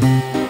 you